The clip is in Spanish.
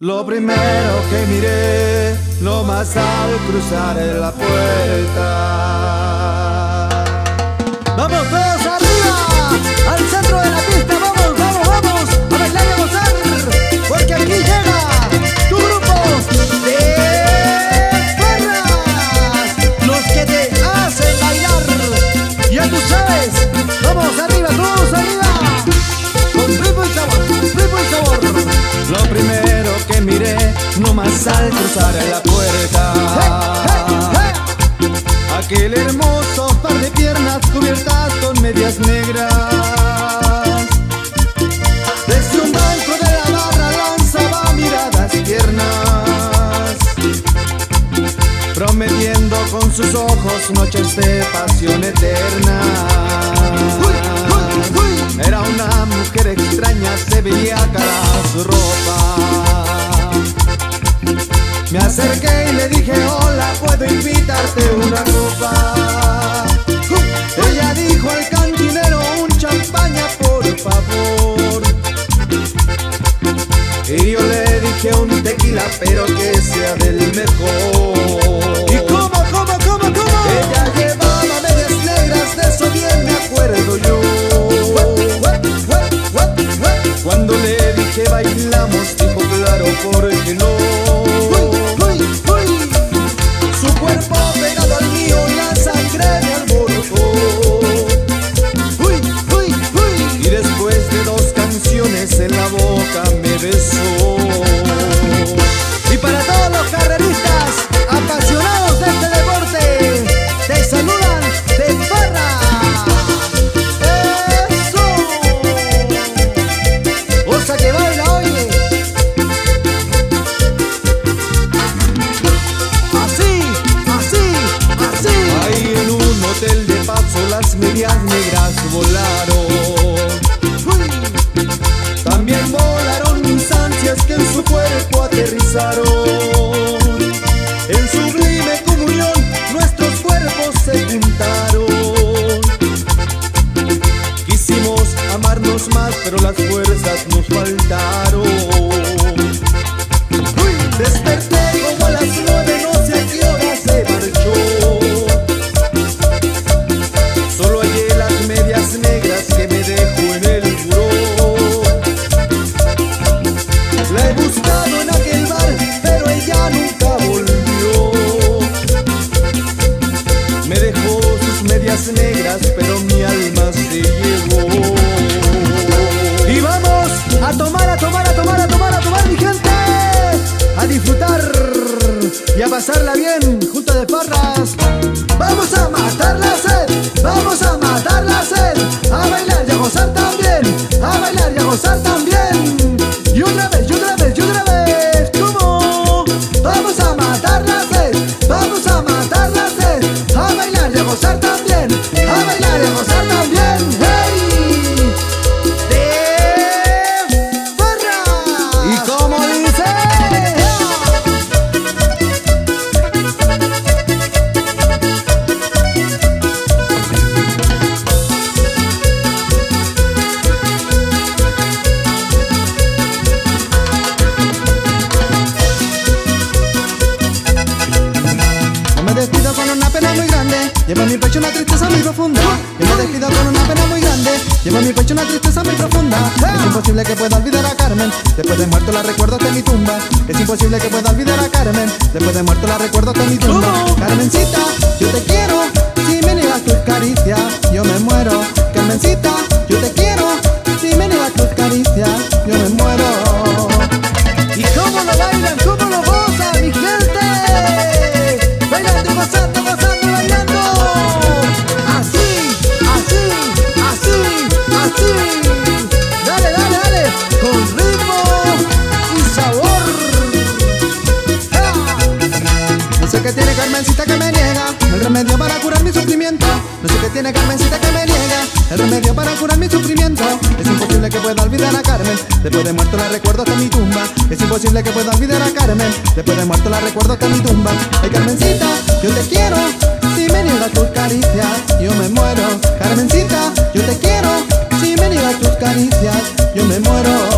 Lo primero que miré, lo más al cruzar la puerta. No más al cruzar la puerta. Aquel hermoso par de piernas cubiertas con medias negras. Desde un banco de la barra lanzaba miradas tiernas. Prometiendo con sus ojos noches de pasión eterna. Era una mujer extraña, se veía cara su ropa. Me acerqué y le dije, hola, ¿puedo invitarte una copa? Ella dijo al cantinero, un champaña, por favor. Y yo le dije un tequila, pero que sea del mejor. ¿Y cómo, cómo, cómo, cómo? Ella llevaba medias negras, de eso bien me acuerdo yo. Cuando le dije bailamos, dijo claro, ¿por qué no? Su aterrizaron. En sublime comunión nuestros cuerpos se juntaron. Quisimos amarnos más, pero las fuerzas y a pasarla bien junto de farras. Vamos a matar la sed, vamos pecho una tristeza muy profunda. Yo me despido con una pena muy grande. Lleva en mi pecho una tristeza muy profunda. Es imposible que pueda olvidar a Carmen. Después de muerto la recuerdo hasta mi tumba. Es imposible que pueda olvidar a Carmen. Después de muerto la recuerdo hasta mi tumba. Carmencita, remedio para curar mi sufrimiento. No sé qué tiene Carmencita que me niega. El remedio para curar mi sufrimiento. Es imposible que pueda olvidar a Carmen. Después de muerto la recuerdo hasta mi tumba. Es imposible que pueda olvidar a Carmen. Después de muerto la recuerdo hasta mi tumba. Ay Carmencita, yo te quiero. Si me niegas tus caricias, yo me muero. Carmencita, yo te quiero. Si me niegas tus caricias, yo me muero